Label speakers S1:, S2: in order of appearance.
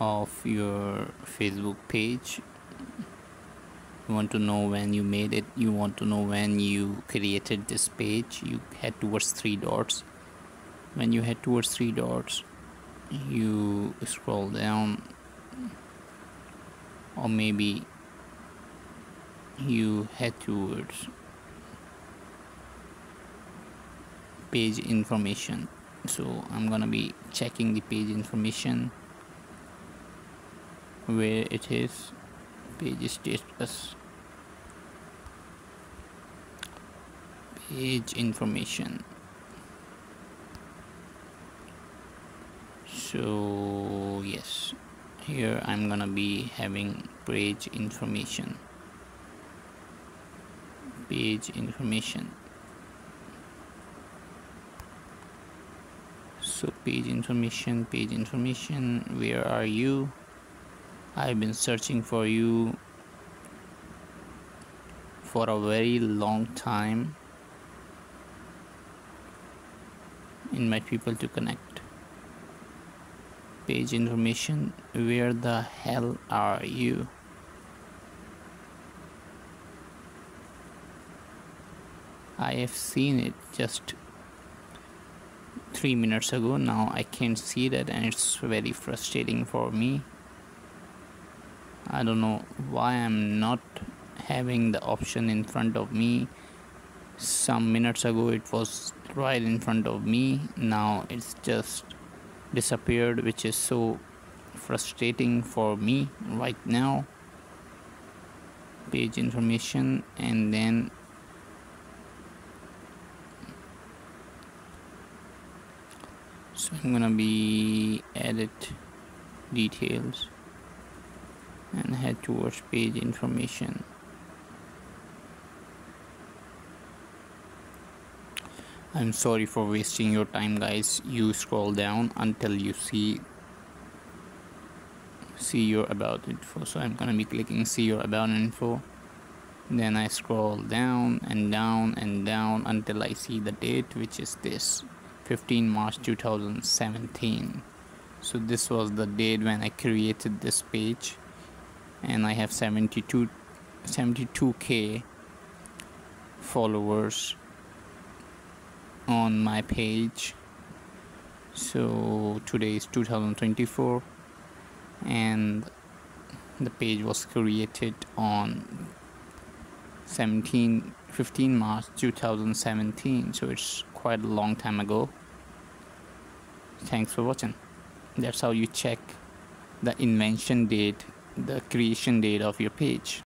S1: of your facebook page. You want to know when you made it. You want to know when you created this page. You head towards three dots when you head towards three dots you scroll down. Or maybe you head towards page information. So I'm gonna be checking the page information where it is. Page status. Page information. So yes. Here I'm gonna be having page information. Page information. So page information page information. Where are you I've been searching for you for a very long time in my people to connect. Page information where the hell are you? I have seen it just three minutes ago. Now I can't see that and it's very frustrating for me I don't know why I'm not having the option in front of me. Some minutes ago it was right in front of me. Now it's just disappeared which is so frustrating for me right now. Page information and then so I'm gonna be edit details and head towards page information. I'm sorry for wasting your time guys. You scroll down until you see see your about info. So I'm gonna be clicking see your about info. Then I scroll down and down and down until I see the date which is this 15 March 2017 so this was the date when I created this page and I have 72 72k followers on my page. So today is 2024 and the page was created on 17 15 March 2017 so it's quite a long time ago. Thanks for watching. That's how you check the invention date the creation date of your page